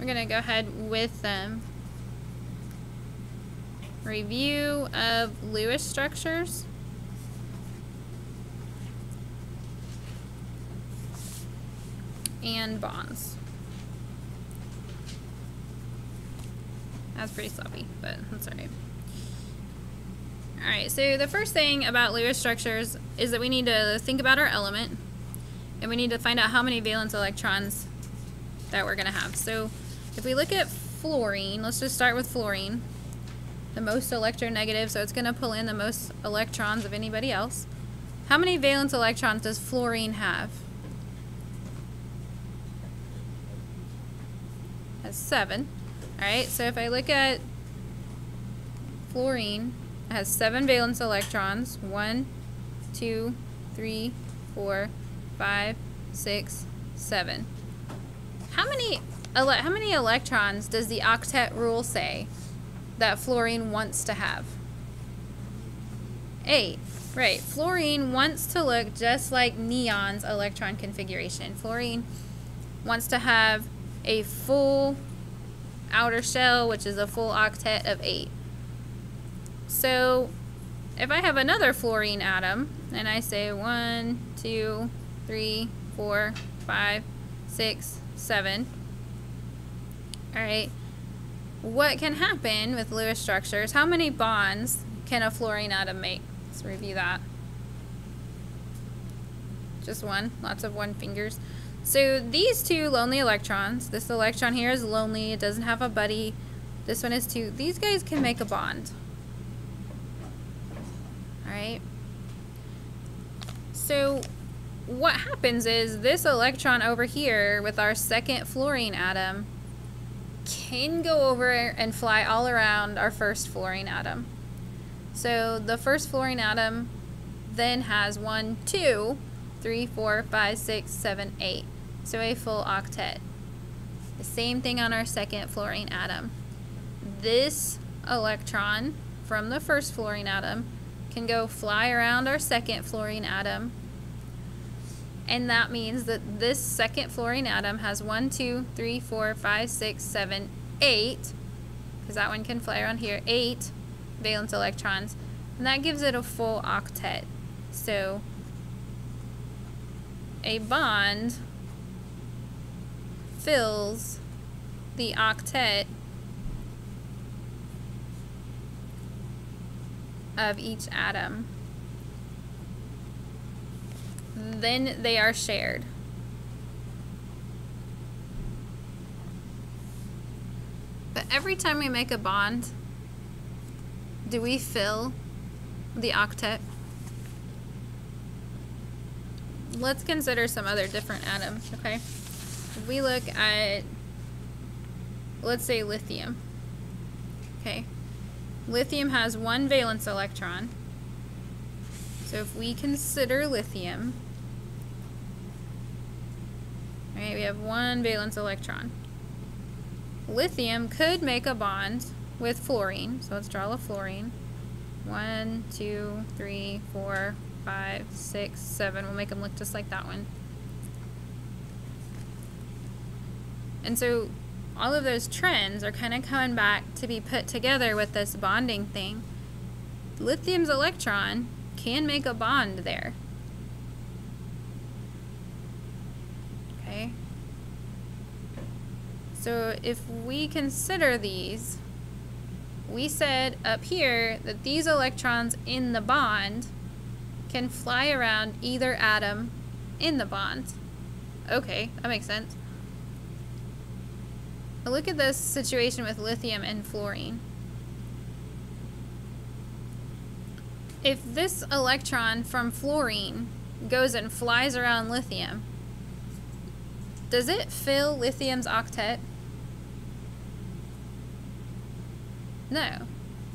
we're going to go ahead with them. Review of Lewis structures. And bonds. That's pretty sloppy, but that's alright. Alright, so the first thing about Lewis structures is that we need to think about our element and we need to find out how many valence electrons that we're going to have. So if we look at fluorine, let's just start with fluorine, the most electronegative, so it's going to pull in the most electrons of anybody else. How many valence electrons does fluorine have? Has seven. Alright, so if I look at fluorine, it has seven valence electrons. One, two, three, four, five, six, seven. How many how many electrons does the octet rule say that fluorine wants to have? Eight. Right. Fluorine wants to look just like neon's electron configuration. Fluorine wants to have a full outer shell, which is a full octet of 8. So if I have another fluorine atom, and I say one, two, three, four, five, six, seven, alright, what can happen with Lewis structures? How many bonds can a fluorine atom make? Let's review that. Just one, lots of one fingers. So these two lonely electrons, this electron here is lonely, it doesn't have a buddy. This one is two. These guys can make a bond. Alright. So what happens is this electron over here with our second fluorine atom can go over and fly all around our first fluorine atom. So the first fluorine atom then has one, two, three, four, five, six, seven, eight. So a full octet. The same thing on our second fluorine atom. This electron from the first fluorine atom can go fly around our second fluorine atom. And that means that this second fluorine atom has one, two, three, four, five, six, seven, eight, because that one can fly around here, eight valence electrons. And that gives it a full octet. So a bond fills the octet of each atom. Then they are shared. But every time we make a bond, do we fill the octet? let's consider some other different atoms, okay? We look at, let's say lithium, okay? Lithium has one valence electron. So if we consider lithium, right, we have one valence electron. Lithium could make a bond with fluorine. So let's draw a fluorine. One, two, three, four, five, six, seven. We'll make them look just like that one. And so all of those trends are kind of coming back to be put together with this bonding thing. Lithium's electron can make a bond there. Okay. So if we consider these, we said up here that these electrons in the bond can fly around either atom in the bond. Okay, that makes sense. But look at this situation with lithium and fluorine. If this electron from fluorine goes and flies around lithium, does it fill lithium's octet? No.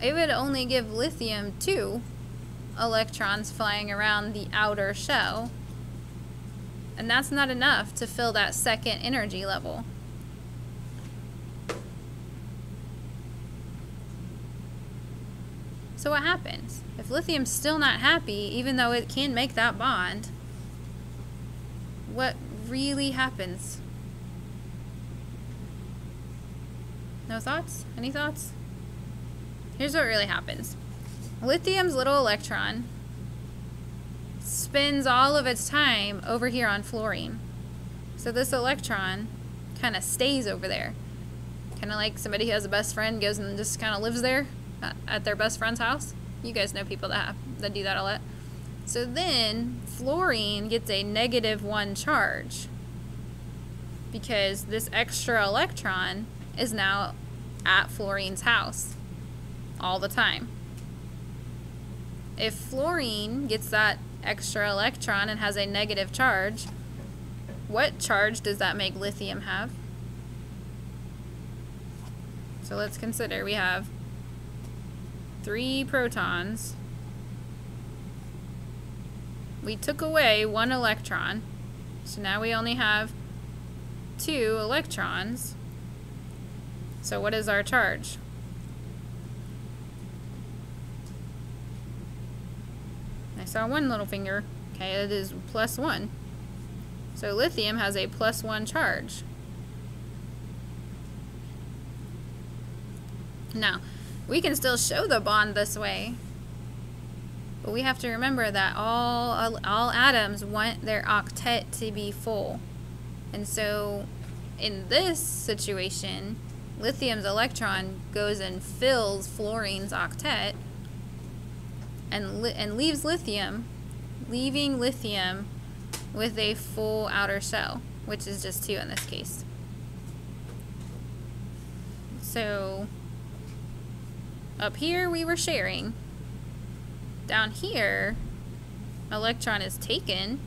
It would only give lithium two electrons flying around the outer shell. And that's not enough to fill that second energy level. So what happens? If lithium's still not happy, even though it can make that bond, what really happens? No thoughts? Any thoughts? Here's what really happens. Lithium's little electron spends all of its time over here on fluorine. So this electron kind of stays over there. Kind of like somebody who has a best friend goes and just kind of lives there uh, at their best friend's house. You guys know people that have, that do that a lot. So then fluorine gets a negative one charge because this extra electron is now at fluorine's house all the time. If fluorine gets that extra electron and has a negative charge, what charge does that make lithium have? So let's consider we have three protons. We took away one electron, so now we only have two electrons. So what is our charge? I saw one little finger. Okay, it is plus one. So lithium has a plus one charge. Now, we can still show the bond this way, but we have to remember that all, all atoms want their octet to be full. And so in this situation, lithium's electron goes and fills fluorine's octet and, and leaves lithium, leaving lithium with a full outer shell, which is just two in this case. So up here we were sharing. Down here, electron is taken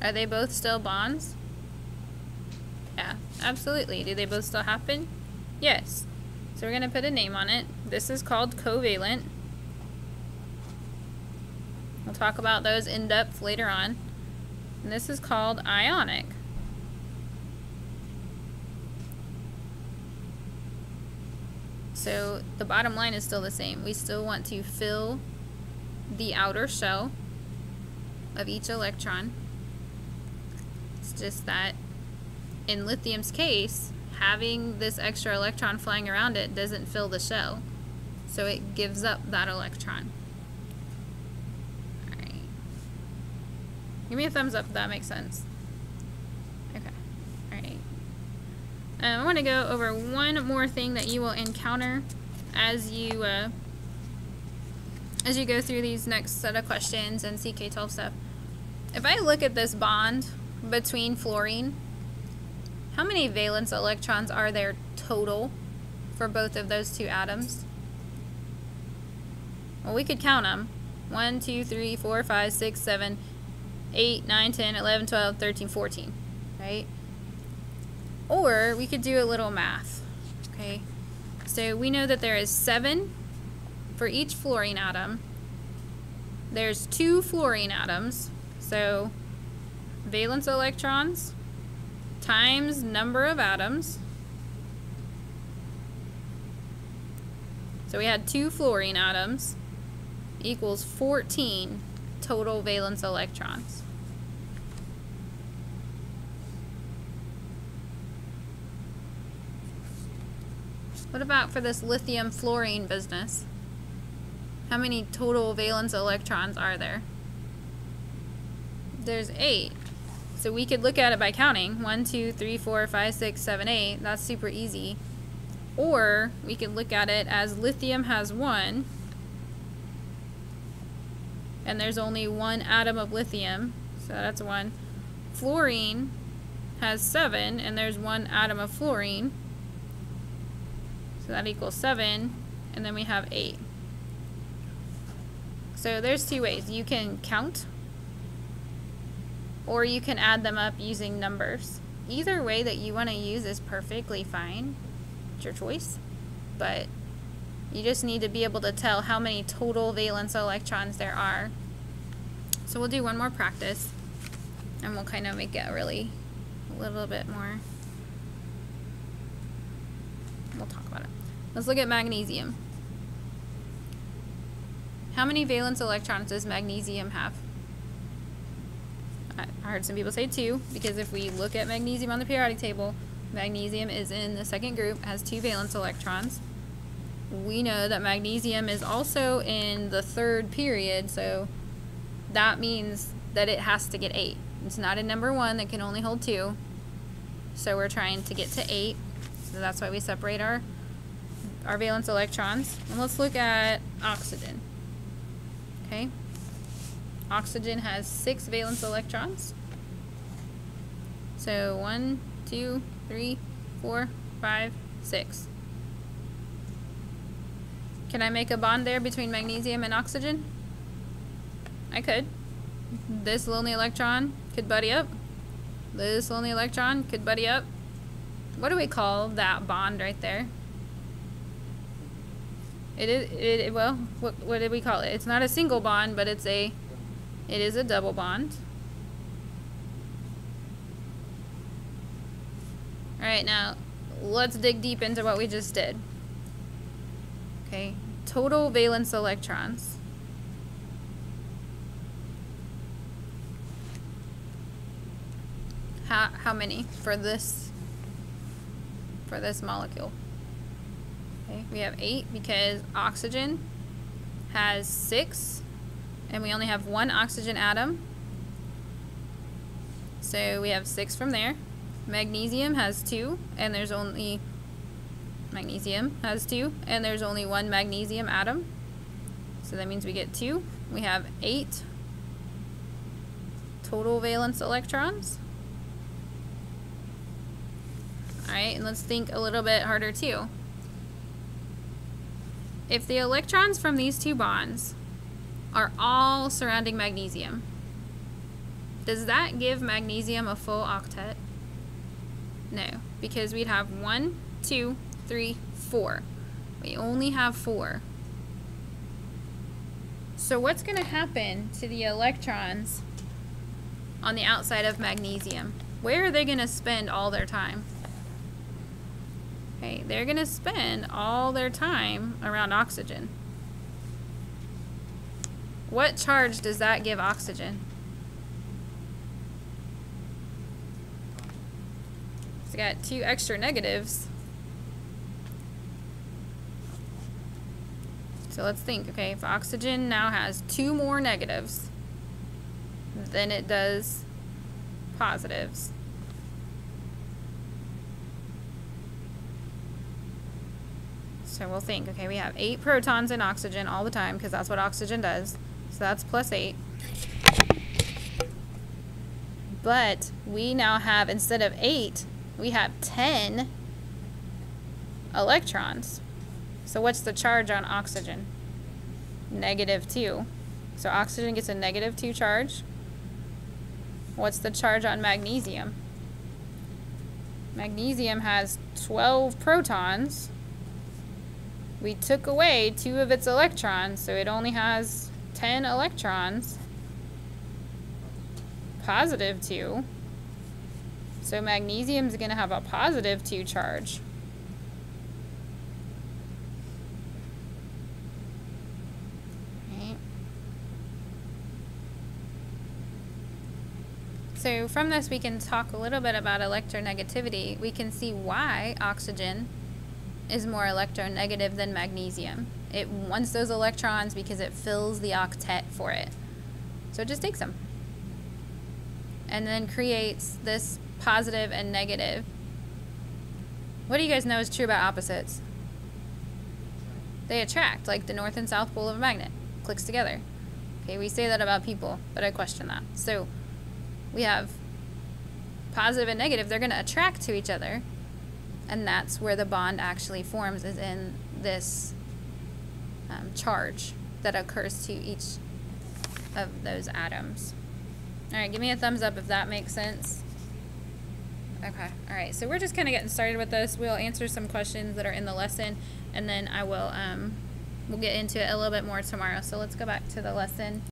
Are they both still bonds? Yeah, absolutely. Do they both still happen? Yes. So we're going to put a name on it. This is called covalent. We'll talk about those in depth later on. And this is called ionic. So the bottom line is still the same. We still want to fill the outer shell of each electron just that in lithium's case, having this extra electron flying around it doesn't fill the shell. So it gives up that electron. Alright. Give me a thumbs up if that makes sense. Okay. Alright. Um, I want to go over one more thing that you will encounter as you uh, as you go through these next set of questions and CK12 stuff. If I look at this bond between fluorine. How many valence electrons are there total for both of those two atoms? Well, we could count them. 1, 2, 3, 4, 5, 6, 7, 8, 9, 10, 11, 12, 13, 14. Right? Or we could do a little math. Okay? So we know that there is 7 for each fluorine atom. There's two fluorine atoms. So valence electrons times number of atoms. So we had two fluorine atoms equals 14 total valence electrons. What about for this lithium fluorine business? How many total valence electrons are there? There's eight. So we could look at it by counting. 1, 2, 3, 4, 5, 6, 7, 8. That's super easy. Or we could look at it as lithium has 1. And there's only one atom of lithium. So that's 1. Fluorine has 7. And there's one atom of fluorine. So that equals 7. And then we have 8. So there's two ways. You can count or you can add them up using numbers. Either way that you want to use is perfectly fine. It's your choice. But you just need to be able to tell how many total valence electrons there are. So we'll do one more practice and we'll kind of make it really a little bit more. We'll talk about it. Let's look at magnesium. How many valence electrons does magnesium have? I heard some people say two, because if we look at magnesium on the periodic table, magnesium is in the second group, has two valence electrons. We know that magnesium is also in the third period, so that means that it has to get eight. It's not a number one that can only hold two. So we're trying to get to eight. So that's why we separate our, our valence electrons. And let's look at oxygen. Okay. Oxygen has six valence electrons. So one, two, three, four, five, six. Can I make a bond there between magnesium and oxygen? I could. This lonely electron could buddy up. This lonely electron could buddy up. What do we call that bond right there? It is, it, well, what, what did we call it? It's not a single bond, but it's a, it is a double bond. Alright, now, let's dig deep into what we just did. Okay, total valence electrons. How, how many for this for this molecule? Okay, we have eight because oxygen has six and we only have one oxygen atom. So we have six from there. Magnesium has two and there's only magnesium has two and there's only one magnesium atom. So that means we get two. We have eight total valence electrons. Alright, and let's think a little bit harder too. If the electrons from these two bonds are all surrounding magnesium, does that give magnesium a full octet? No, because we'd have one, two, three, four. We only have four. So what's going to happen to the electrons on the outside of magnesium? Where are they going to spend all their time? Okay, they're going to spend all their time around oxygen. What charge does that give oxygen? It's got two extra negatives. So let's think, okay, if oxygen now has two more negatives than it does positives, So we'll think, okay, we have eight protons in oxygen all the time because that's what oxygen does. So that's plus eight. But we now have, instead of eight, we have 10 electrons. So what's the charge on oxygen? Negative 2. So oxygen gets a negative 2 charge. What's the charge on magnesium? Magnesium has 12 protons we took away two of its electrons, so it only has 10 electrons. Positive 2. So magnesium is going to have a positive 2 charge. So from this we can talk a little bit about electronegativity. We can see why oxygen is more electronegative than magnesium. It wants those electrons because it fills the octet for it. So it just takes them. And then creates this positive and negative. What do you guys know is true about opposites? They attract, like the north and south pole of a magnet. Clicks together. Okay, we say that about people, but I question that. So we have positive and negative, they're going to attract to each other and that's where the bond actually forms is in this um, charge that occurs to each of those atoms. All right, give me a thumbs up if that makes sense. Okay, all right, so we're just kind of getting started with this. We'll answer some questions that are in the lesson, and then I will, um, we'll get into it a little bit more tomorrow. So let's go back to the lesson.